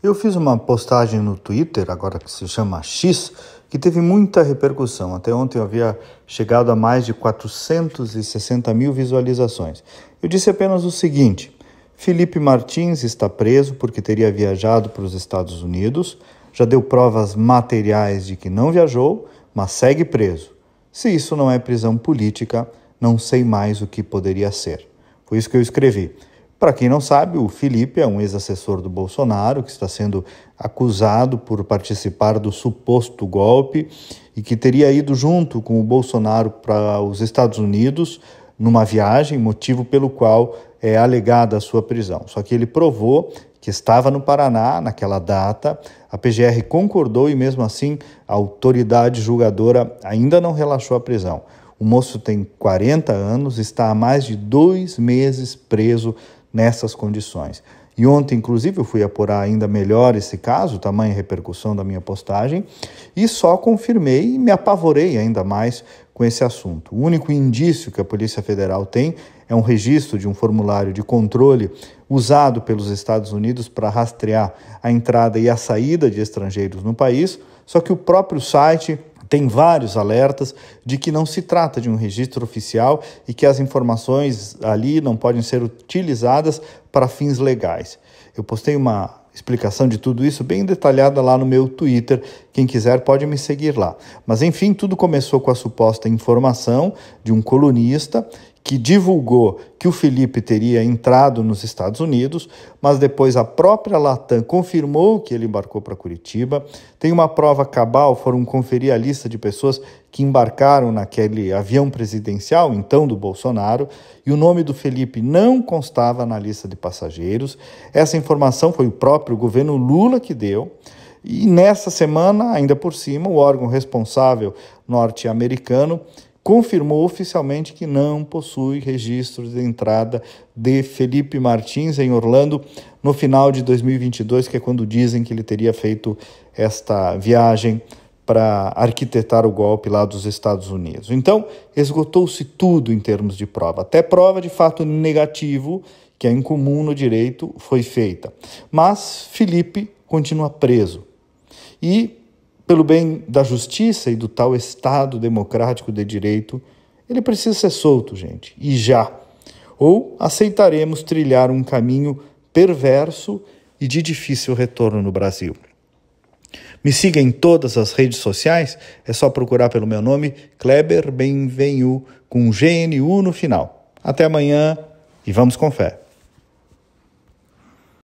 Eu fiz uma postagem no Twitter, agora que se chama X, que teve muita repercussão. Até ontem eu havia chegado a mais de 460 mil visualizações. Eu disse apenas o seguinte: Felipe Martins está preso porque teria viajado para os Estados Unidos, já deu provas materiais de que não viajou, mas segue preso. Se isso não é prisão política, não sei mais o que poderia ser. Foi isso que eu escrevi. Para quem não sabe, o Felipe é um ex-assessor do Bolsonaro que está sendo acusado por participar do suposto golpe e que teria ido junto com o Bolsonaro para os Estados Unidos numa viagem, motivo pelo qual é alegada a sua prisão. Só que ele provou que estava no Paraná naquela data, a PGR concordou e mesmo assim a autoridade julgadora ainda não relaxou a prisão. O moço tem 40 anos, está há mais de dois meses preso nessas condições. E ontem, inclusive, eu fui apurar ainda melhor esse caso, tamanha repercussão da minha postagem, e só confirmei e me apavorei ainda mais com esse assunto. O único indício que a Polícia Federal tem é um registro de um formulário de controle usado pelos Estados Unidos para rastrear a entrada e a saída de estrangeiros no país, só que o próprio site tem vários alertas de que não se trata de um registro oficial e que as informações ali não podem ser utilizadas para fins legais. Eu postei uma explicação de tudo isso bem detalhada lá no meu Twitter. Quem quiser pode me seguir lá. Mas enfim, tudo começou com a suposta informação de um colunista que divulgou que o Felipe teria entrado nos Estados Unidos, mas depois a própria Latam confirmou que ele embarcou para Curitiba. Tem uma prova cabal, foram conferir a lista de pessoas que embarcaram naquele avião presidencial, então do Bolsonaro, e o nome do Felipe não constava na lista de passageiros. Essa informação foi o próprio governo Lula que deu. E nessa semana, ainda por cima, o órgão responsável norte-americano confirmou oficialmente que não possui registro de entrada de Felipe Martins em Orlando no final de 2022, que é quando dizem que ele teria feito esta viagem para arquitetar o golpe lá dos Estados Unidos. Então, esgotou-se tudo em termos de prova, até prova de fato negativo, que é incomum no direito, foi feita. Mas Felipe continua preso. E pelo bem da justiça e do tal Estado democrático de direito, ele precisa ser solto, gente, e já. Ou aceitaremos trilhar um caminho perverso e de difícil retorno no Brasil. Me siga em todas as redes sociais, é só procurar pelo meu nome, Kleber Benvenu, com GNU no final. Até amanhã e vamos com fé.